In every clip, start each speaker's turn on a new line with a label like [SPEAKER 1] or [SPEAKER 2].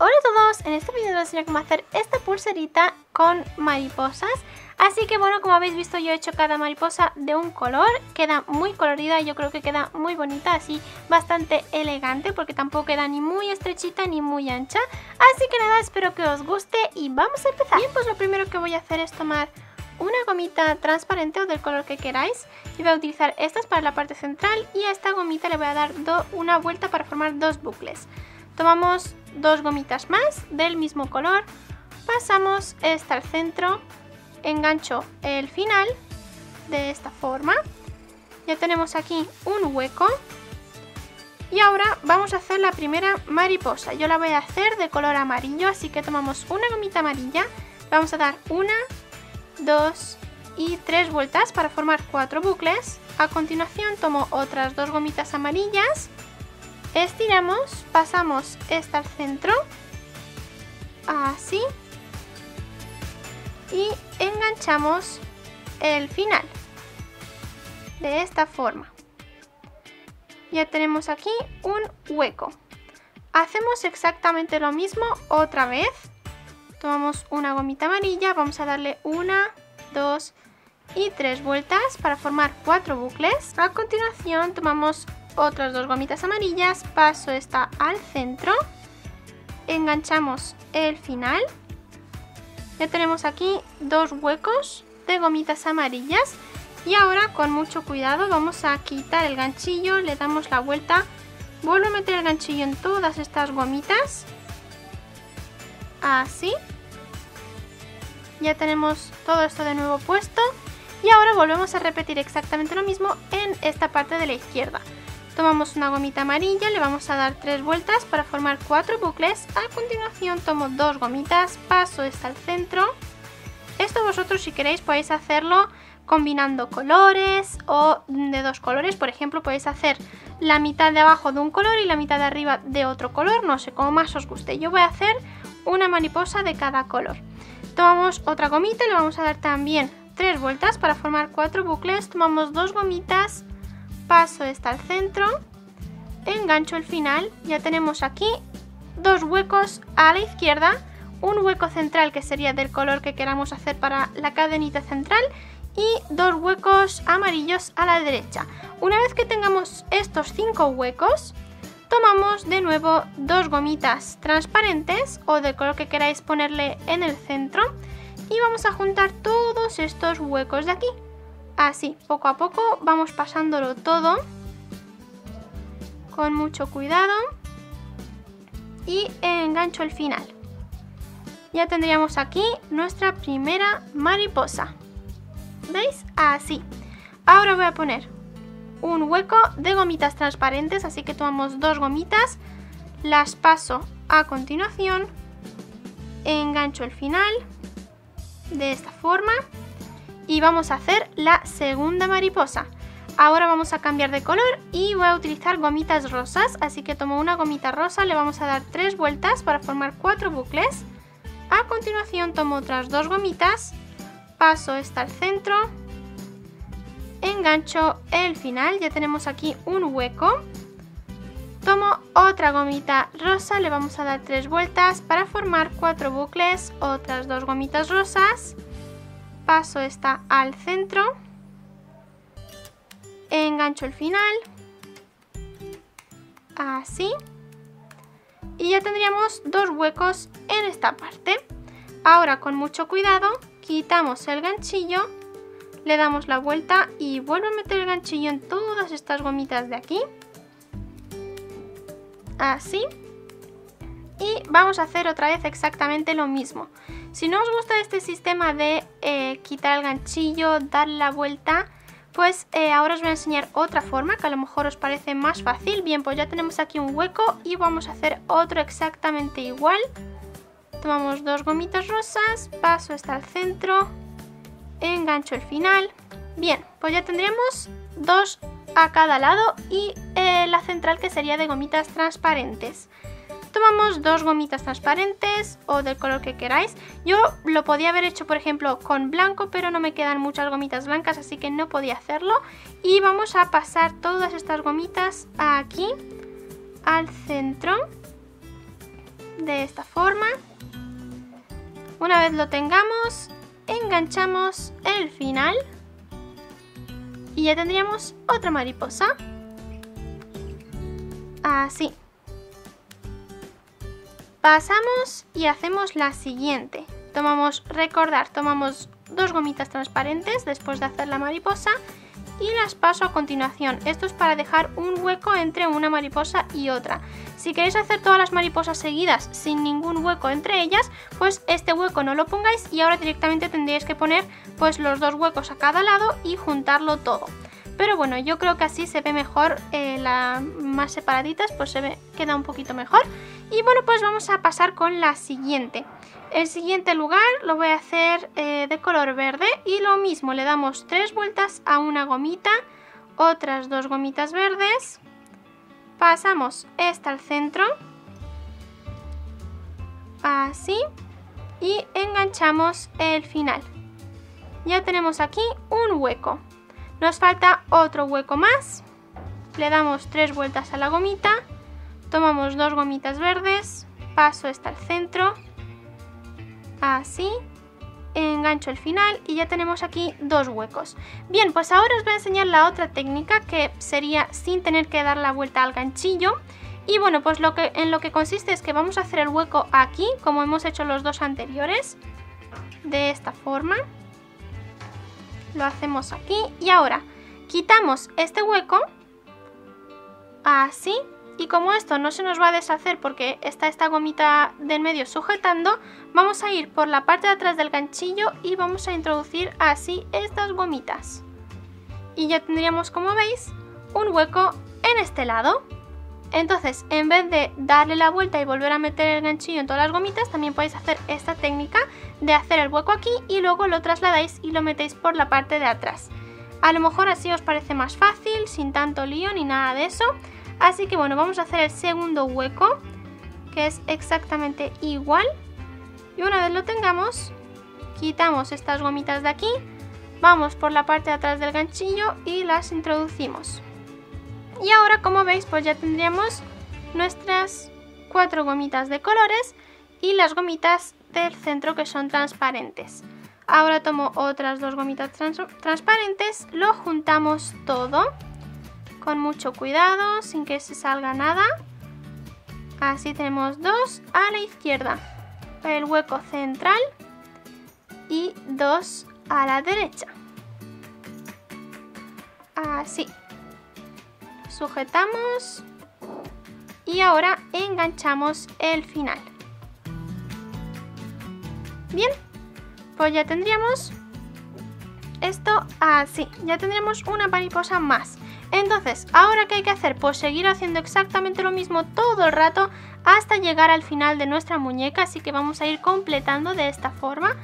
[SPEAKER 1] Hola a todos, en este vídeo os enseñar cómo hacer esta pulserita con mariposas. Así que bueno, como habéis visto yo he hecho cada mariposa de un color. Queda muy colorida y yo creo que queda muy bonita, así bastante elegante Porque tampoco queda ni muy estrechita ni muy ancha. Así que nada, espero que os guste y vamos a empezar. Bien, pues lo primero que voy a hacer es tomar una gomita transparente o del color que queráis. Y voy a utilizar estas para la parte central y a esta gomita le voy a dar una vuelta para formar dos bucles. Tomamos dos gomitas más del mismo color, pasamos esta al centro, engancho el final de esta forma, ya tenemos aquí un hueco. Y ahora vamos a hacer la primera mariposa, yo la voy a hacer de color amarillo, así que tomamos una gomita amarilla, vamos a dar una, dos y tres vueltas para formar cuatro bucles, a continuación tomo otras dos gomitas amarillas, estiramos, pasamos esta al centro, así, y enganchamos el final, de esta forma. Ya tenemos aquí un hueco. Hacemos exactamente lo mismo otra vez. Tomamos una gomita amarilla, vamos a darle una, dos y tres vueltas para formar cuatro bucles. A continuación tomamos otras dos gomitas amarillas, paso esta al centro, enganchamos el final, ya tenemos aquí dos huecos de gomitas amarillas y ahora con mucho cuidado vamos a quitar el ganchillo, le damos la vuelta, vuelvo a meter el ganchillo en todas estas gomitas, así, ya tenemos todo esto de nuevo puesto y ahora volvemos a repetir exactamente lo mismo en esta parte de la izquierda. Tomamos una gomita amarilla, le vamos a dar tres vueltas para formar cuatro bucles. A continuación tomo dos gomitas, paso esta al centro. Esto vosotros si queréis podéis hacerlo combinando colores o de dos colores. Por ejemplo, podéis hacer la mitad de abajo de un color y la mitad de arriba de otro color. No sé, cómo más os guste. Yo voy a hacer una mariposa de cada color. Tomamos otra gomita le vamos a dar también tres vueltas para formar cuatro bucles. Tomamos dos gomitas paso esta al centro, engancho el final, ya tenemos aquí dos huecos a la izquierda, un hueco central que sería del color que queramos hacer para la cadenita central y dos huecos amarillos a la derecha. Una vez que tengamos estos cinco huecos, tomamos de nuevo dos gomitas transparentes o del color que queráis ponerle en el centro y vamos a juntar todos estos huecos de aquí. Así, poco a poco vamos pasándolo todo con mucho cuidado y engancho el final. Ya tendríamos aquí nuestra primera mariposa. ¿Veis? Así. Ahora voy a poner un hueco de gomitas transparentes, así que tomamos dos gomitas, las paso a continuación, engancho el final de esta forma y vamos a hacer la segunda mariposa. Ahora vamos a cambiar de color y voy a utilizar gomitas rosas, así que tomo una gomita rosa, le vamos a dar tres vueltas para formar cuatro bucles. A continuación tomo otras dos gomitas, paso esta al centro, engancho el final, ya tenemos aquí un hueco. Tomo otra gomita rosa, le vamos a dar tres vueltas para formar cuatro bucles, otras dos gomitas rosas paso esta al centro, engancho el final, así, y ya tendríamos dos huecos en esta parte. Ahora con mucho cuidado quitamos el ganchillo, le damos la vuelta y vuelvo a meter el ganchillo en todas estas gomitas de aquí, así, y vamos a hacer otra vez exactamente lo mismo. Si no os gusta este sistema de eh, quitar el ganchillo, dar la vuelta, pues eh, ahora os voy a enseñar otra forma que a lo mejor os parece más fácil. Bien, pues ya tenemos aquí un hueco y vamos a hacer otro exactamente igual. Tomamos dos gomitas rosas, paso hasta el centro, engancho el final. Bien, pues ya tendremos dos a cada lado y eh, la central que sería de gomitas transparentes. Tomamos dos gomitas transparentes o del color que queráis. Yo lo podía haber hecho, por ejemplo, con blanco, pero no me quedan muchas gomitas blancas, así que no podía hacerlo. Y vamos a pasar todas estas gomitas aquí, al centro. de esta forma. Una vez lo tengamos, enganchamos el final y ya tendríamos otra mariposa. Así. Pasamos y hacemos la siguiente. Tomamos, recordar, tomamos dos gomitas transparentes después de hacer la mariposa y las paso a continuación. Esto es para dejar un hueco entre una mariposa y otra. Si queréis hacer todas las mariposas seguidas sin ningún hueco entre ellas, pues este hueco no lo pongáis y ahora directamente tendríais que poner pues los dos huecos a cada lado y juntarlo todo. Pero bueno, yo creo que así se ve mejor, eh, más separaditas, pues se ve, queda un poquito mejor. Y bueno, pues vamos a pasar con la siguiente. El siguiente lugar lo voy a hacer eh, de color verde y lo mismo, le damos tres vueltas a una gomita, otras dos gomitas verdes, pasamos esta al centro, así, y enganchamos el final. Ya tenemos aquí un hueco. Nos falta otro hueco más. Le damos tres vueltas a la gomita. Tomamos dos gomitas verdes. Paso esta al centro. Así. Engancho el final y ya tenemos aquí dos huecos. Bien, pues ahora os voy a enseñar la otra técnica que sería sin tener que dar la vuelta al ganchillo. Y bueno, pues lo que, en lo que consiste es que vamos a hacer el hueco aquí, como hemos hecho los dos anteriores. De esta forma lo hacemos aquí y ahora quitamos este hueco así y como esto no se nos va a deshacer porque está esta gomita del medio sujetando vamos a ir por la parte de atrás del ganchillo y vamos a introducir así estas gomitas. Y ya tendríamos como veis un hueco en este lado entonces, en vez de darle la vuelta y volver a meter el ganchillo en todas las gomitas, también podéis hacer esta técnica de hacer el hueco aquí y luego lo trasladáis y lo metéis por la parte de atrás. A lo mejor así os parece más fácil, sin tanto lío ni nada de eso. Así que bueno, vamos a hacer el segundo hueco, que es exactamente igual. Y una vez lo tengamos, quitamos estas gomitas de aquí, vamos por la parte de atrás del ganchillo y las introducimos. Y ahora como veis pues ya tendríamos nuestras cuatro gomitas de colores y las gomitas del centro que son transparentes. Ahora tomo otras dos gomitas transparentes, lo juntamos todo con mucho cuidado, sin que se salga nada. Así tenemos dos a la izquierda, el hueco central y dos a la derecha. Así sujetamos y ahora enganchamos el final. Bien, pues ya tendríamos esto así, ya tendríamos una mariposa más. Entonces, ¿ahora qué hay que hacer? Pues seguir haciendo exactamente lo mismo todo el rato hasta llegar al final de nuestra muñeca, así que vamos a ir completando de esta forma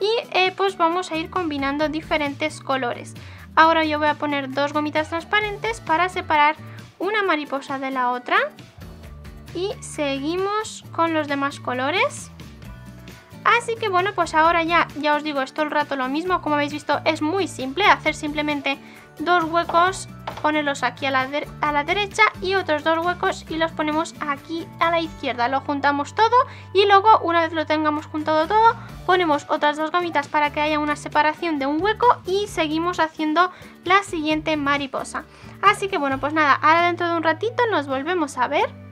[SPEAKER 1] y eh, pues vamos a ir combinando diferentes colores. Ahora yo voy a poner dos gomitas transparentes para separar una mariposa de la otra. Y seguimos con los demás colores. Así que bueno, pues ahora ya, ya os digo, es todo el rato lo mismo. Como habéis visto, es muy simple. Hacer simplemente dos huecos, ponerlos aquí a la, a la derecha y otros dos huecos y los ponemos aquí a la izquierda. Lo juntamos todo y luego, una vez lo tengamos juntado todo, ponemos otras dos gomitas para que haya una separación de un hueco y seguimos haciendo la siguiente mariposa. Así que bueno, pues nada, ahora dentro de un ratito nos volvemos a ver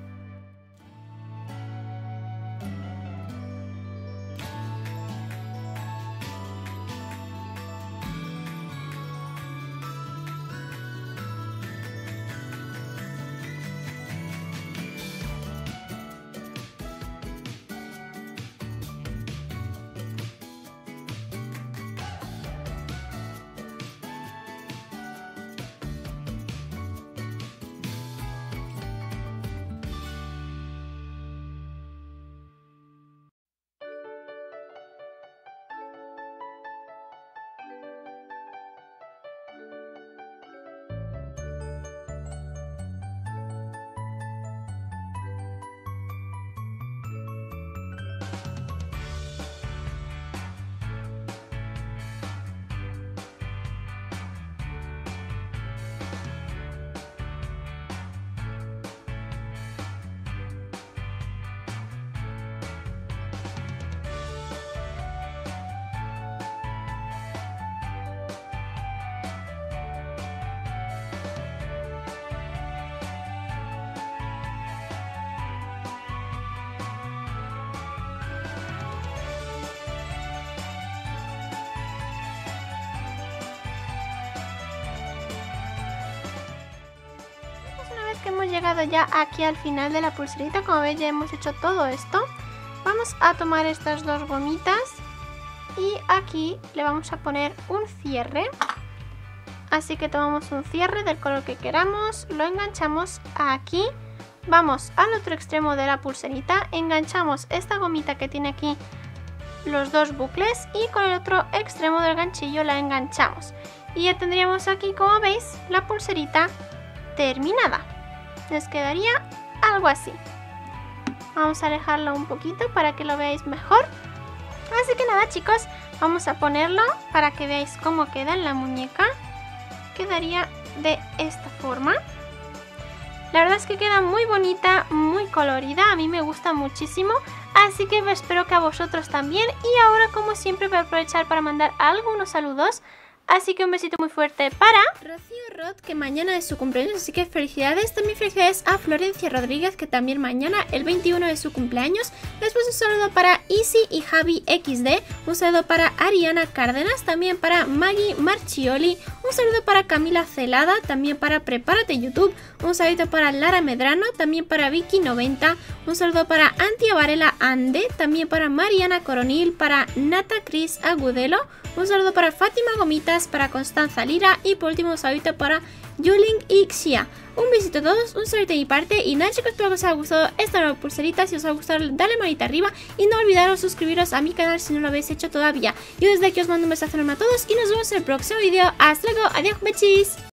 [SPEAKER 1] hemos llegado ya aquí al final de la pulserita. Como veis ya hemos hecho todo esto. Vamos a tomar estas dos gomitas y aquí le vamos a poner un cierre. Así que tomamos un cierre del color que queramos, lo enganchamos aquí. Vamos al otro extremo de la pulserita, enganchamos esta gomita que tiene aquí los dos bucles y con el otro extremo del ganchillo la enganchamos. Y ya tendríamos aquí, como veis, la pulserita terminada. Nos quedaría algo así. Vamos a alejarlo un poquito para que lo veáis mejor. Así que nada chicos, vamos a ponerlo para que veáis cómo queda en la muñeca. Quedaría de esta forma. La verdad es que queda muy bonita, muy colorida, a mí me gusta muchísimo. Así que espero que a vosotros también. Y ahora como siempre voy a aprovechar para mandar algunos saludos Así que un besito muy fuerte para Rocío Rod, que mañana es su cumpleaños, así que felicidades. También felicidades a Florencia Rodríguez, que también mañana, el 21, es su cumpleaños. Después un saludo para Easy y Javi XD. Un saludo para Ariana Cárdenas, también para Maggie Marchioli. Un saludo para Camila Celada, también para Prepárate YouTube. Un saludo para Lara Medrano, también para Vicky90. Un saludo para Antia Varela Ande, también para Mariana Coronil, para Nata Cris Agudelo. Un saludo para Fátima Para Constanza Lira y por último un saludo para Yuling y Xia. Un besito a todos, un saludo de mi parte y nada chicos, espero que os haya gustado esta nueva pulserita. Si os ha gustado, dale manita arriba y no olvidaros suscribiros a mi canal si no lo habéis hecho todavía. Yo desde aquí os mando un besazo enorme a todos y nos vemos en el próximo vídeo. Hasta luego, adiós, bechis.